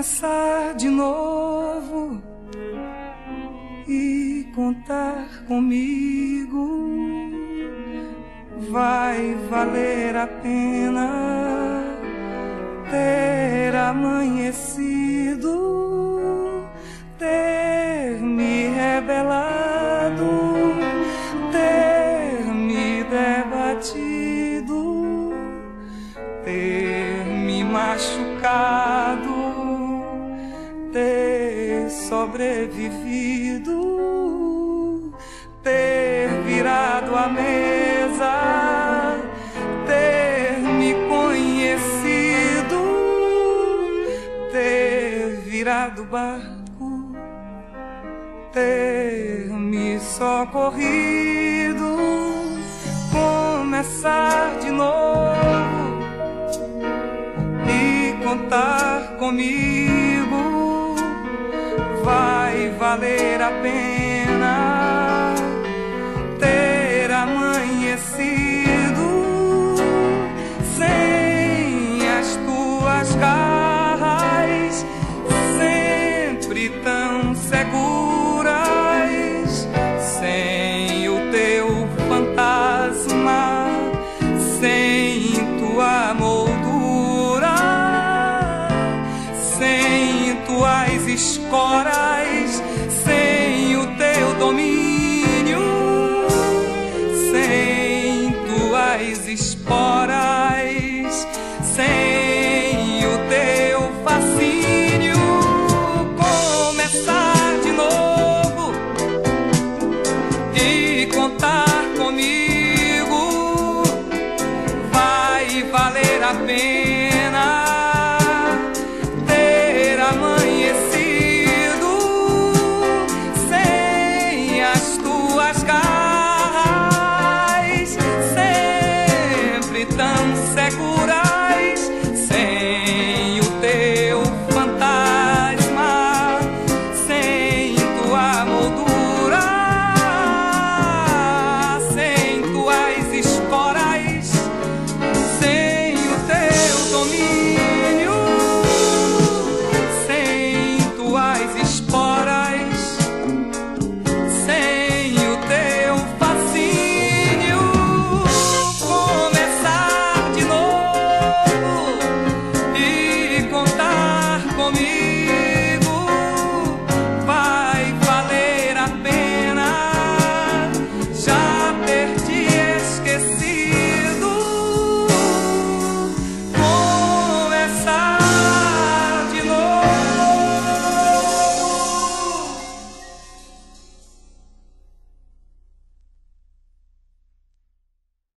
começar de novo e contar comigo. Vai valer a pena ter amanhecido, ter me rebelado, ter me debatido, ter me machucado. Sobrevivido, ter virado a mesa, ter me conhecido, ter virado barco, ter me socorrido, começar de novo e contar comigo valer a pena ter amanhecido sem as tuas garras, sempre tão seguras, sem o teu fantasma, sem tua moldura, sem tuas esporas, sem o teu domínio, sem tuas esporas, sem o teu fascínio, começar de novo e contar. las calles.